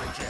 Watch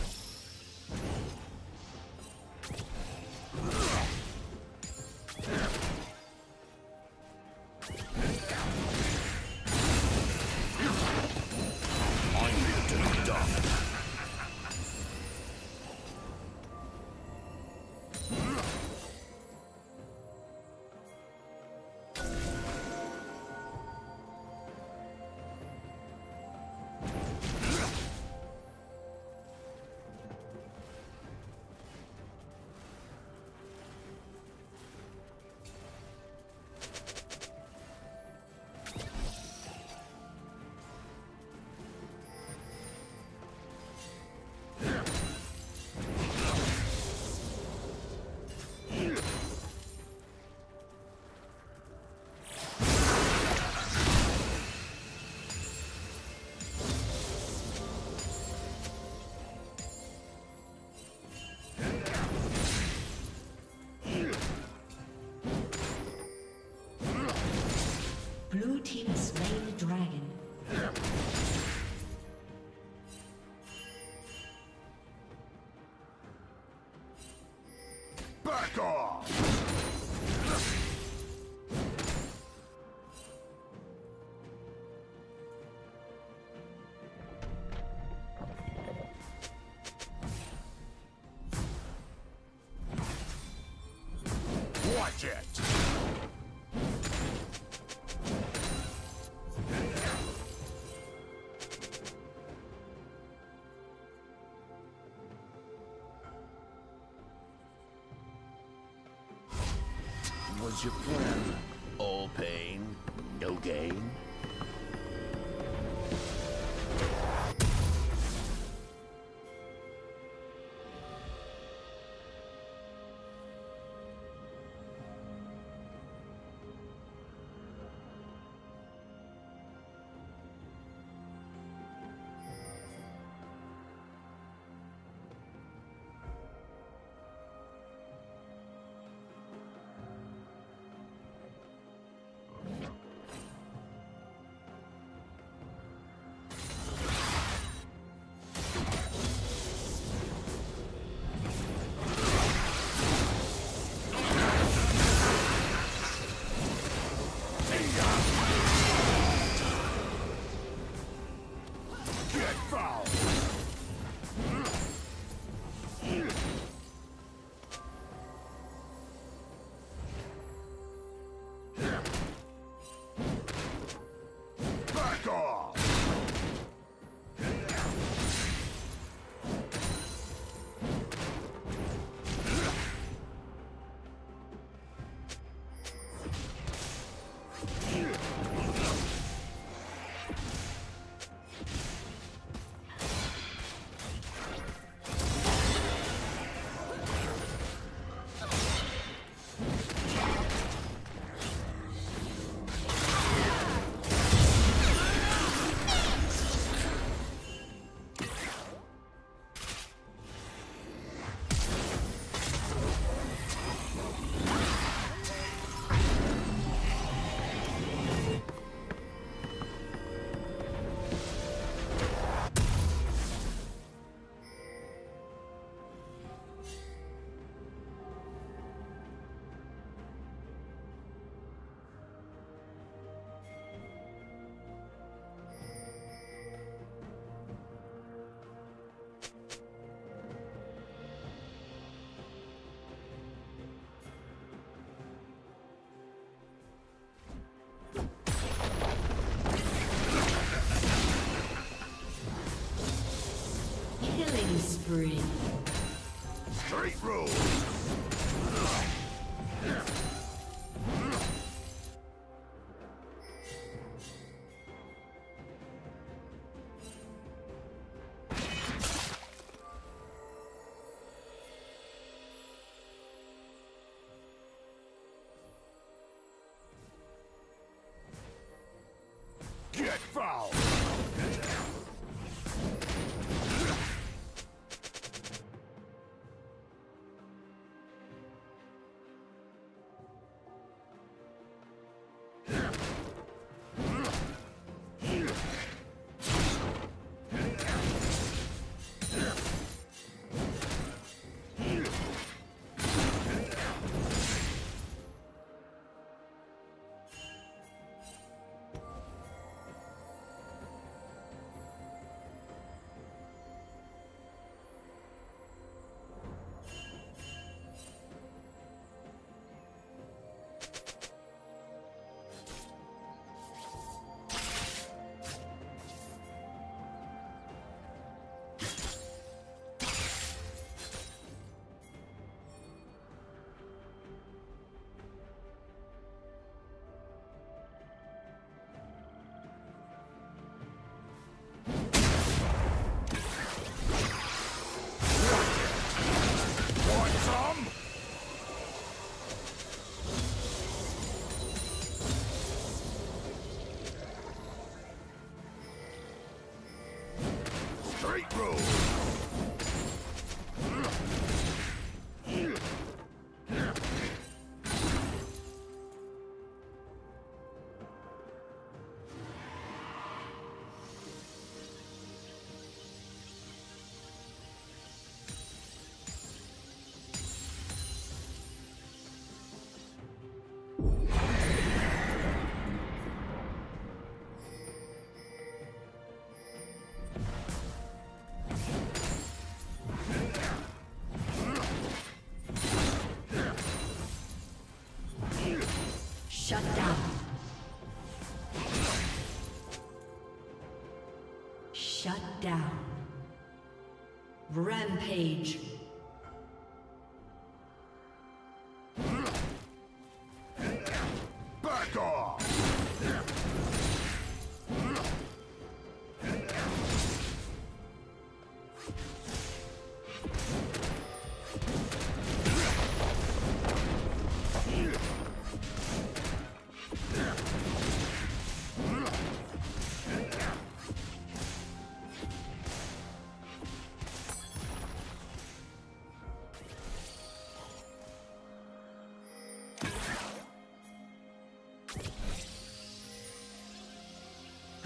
Watch it! What's your plan? All pain, no gain? spree. Shut Rampage.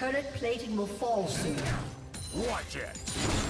Turret plating will fall soon. Watch it!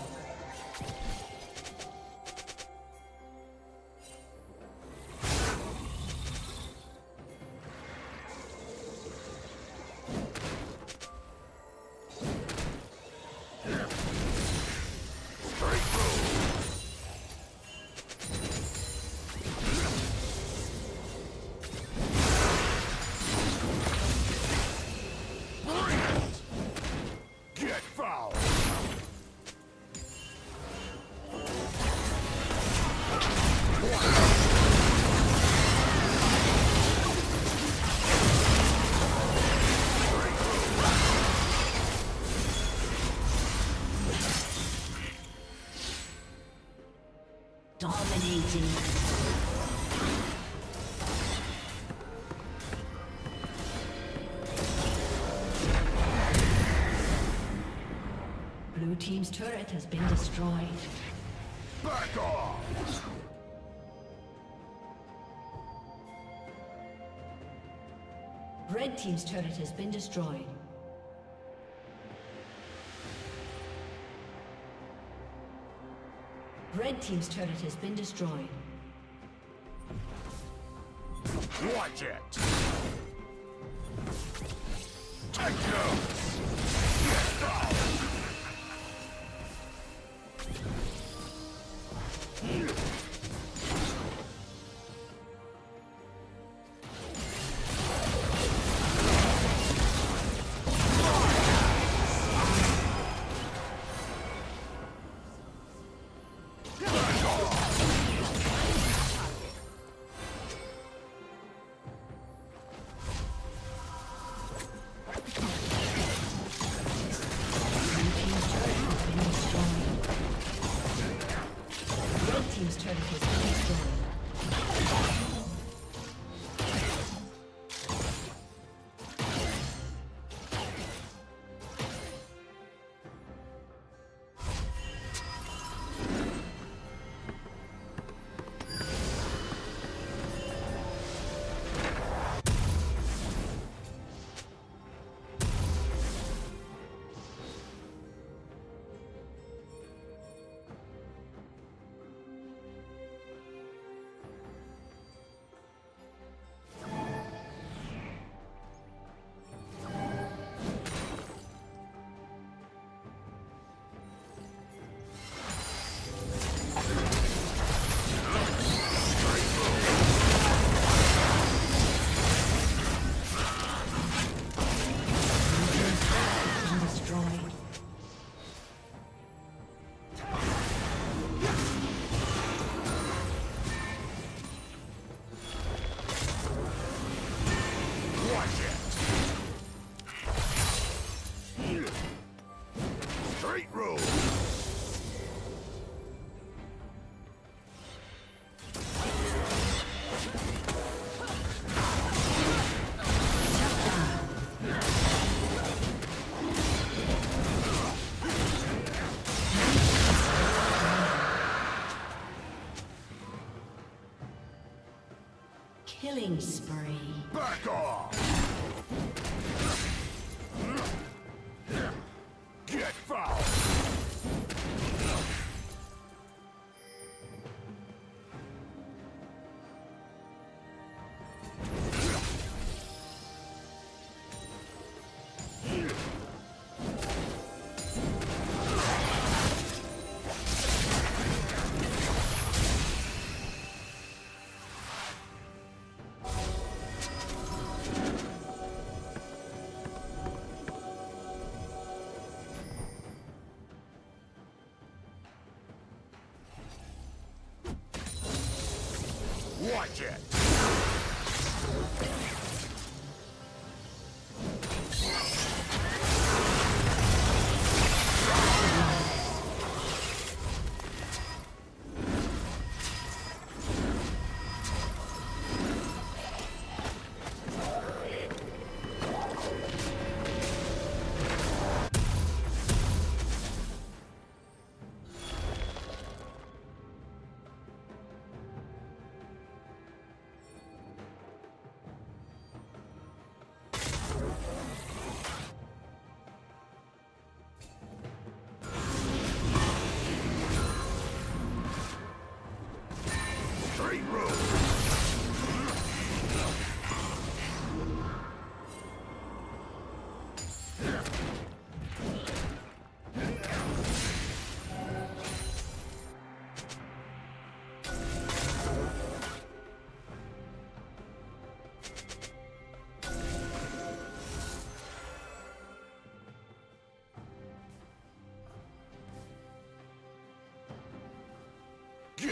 Blue Team's turret has been destroyed. Back off! Red Team's turret has been destroyed. Red Team's turret has been destroyed. Watch it! Take notes! Turret has Killing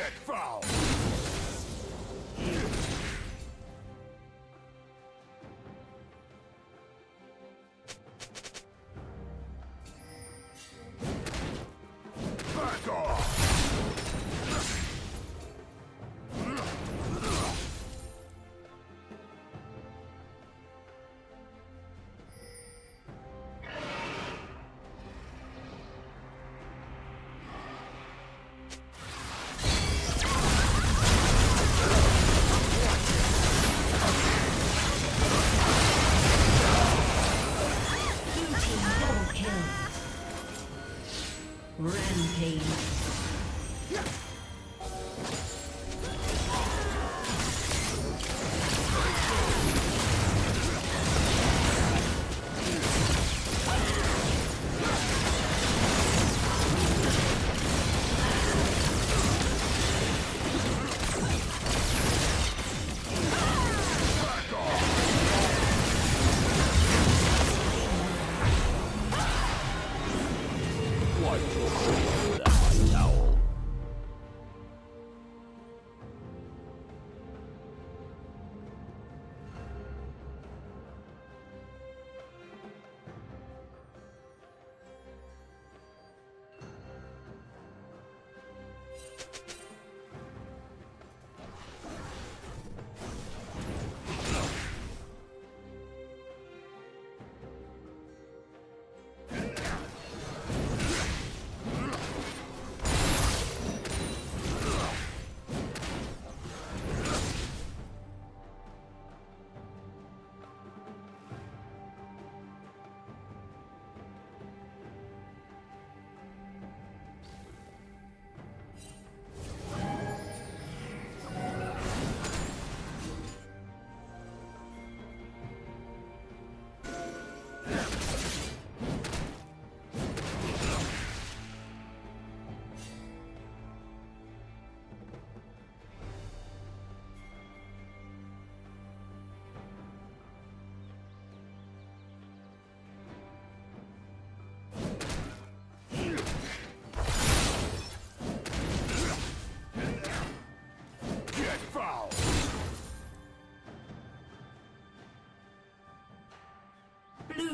Get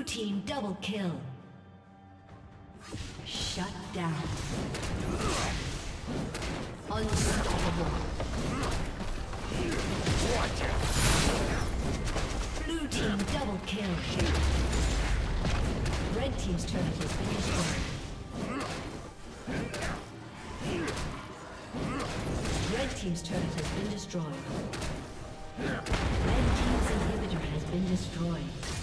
team double kill. Shut down. Unstoppable. Blue team double kill. Red team's turret has been destroyed. Red team's turret has been destroyed. Red team's inhibitor has been destroyed.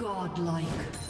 Godlike.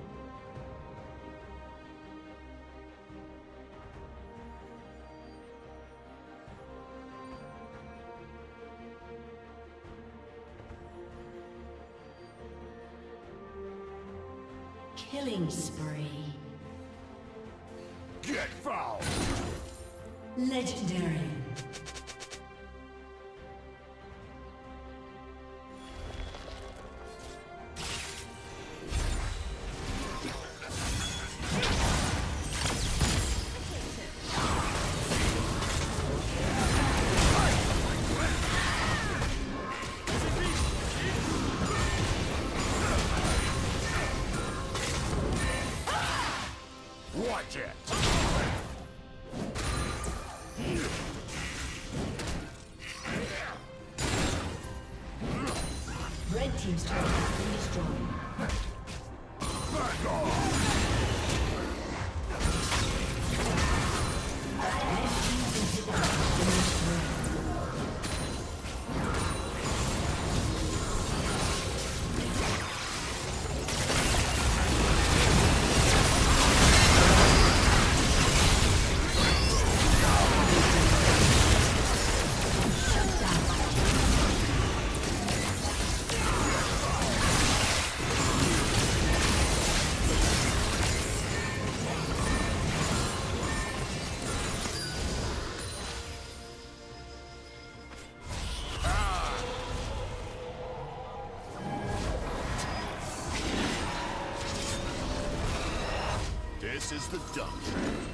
This is the dungeon.